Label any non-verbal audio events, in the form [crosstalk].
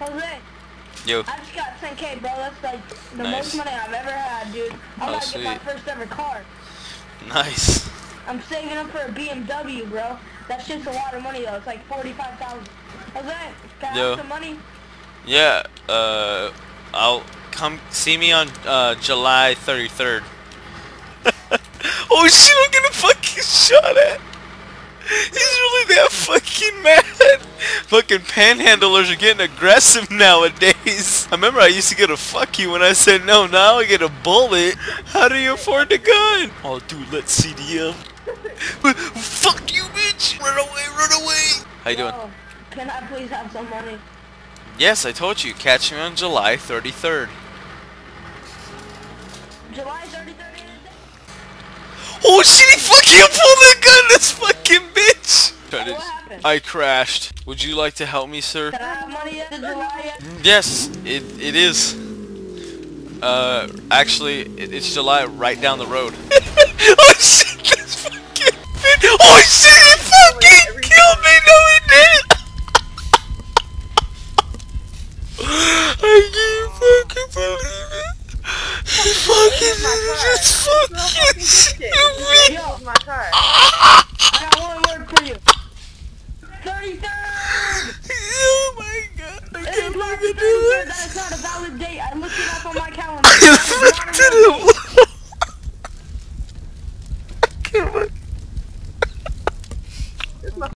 Jose, Yo. I just got 10k, bro. That's like the Nice. most money I've ever had, dude. I'm Oh, about to get my first ever car. Nice. I'm saving up for a BMW, bro. That's just a lot of money though. It's like 45,000. Jose, can I Yo. have some money? Yeah, uh, I'll come see me on uh, July 33rd. [laughs] oh shit, I'm getting fucking shot at. He's really that fucking mad. Fucking panhandlers are getting aggressive [laughs] nowadays. I remember I used to get a fuck you when I said no, now I get a bullet. How do you afford the gun? Oh dude, let's CDM. Uh, [laughs] fuck you bitch! Run away, run away! How you doing? Yo, can I please have some money? Yes, I told you, catch me on July 33rd. July 33rd. Oh shit, he fucking pulled the I crashed. Would you like to help me, sir? Can I have money yet? Is July yet? Yes, it, it is. Uh, actually, it, it's July right down the road. [laughs] oh shit, this fucking! Oh shit, he fucking killed me! No, he didn't! I can't fucking believe it! He fucking just fucking